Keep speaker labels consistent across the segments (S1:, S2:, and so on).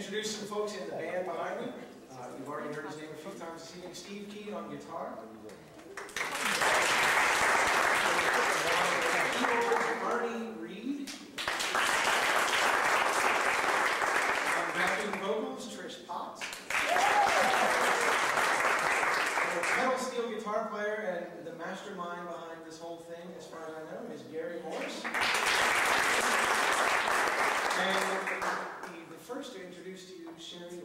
S1: introduce some folks in the band behind me. Uh, you've already heard his name a few times this evening. Steve Key on guitar. Marty Reed. On backing vocals, Trish Potts. Pedal steel guitar player and the mastermind behind this whole thing, as far as I know, is Gary Morse. And the, the first to introduce to you, Sherry.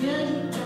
S1: Good.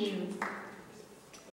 S1: you.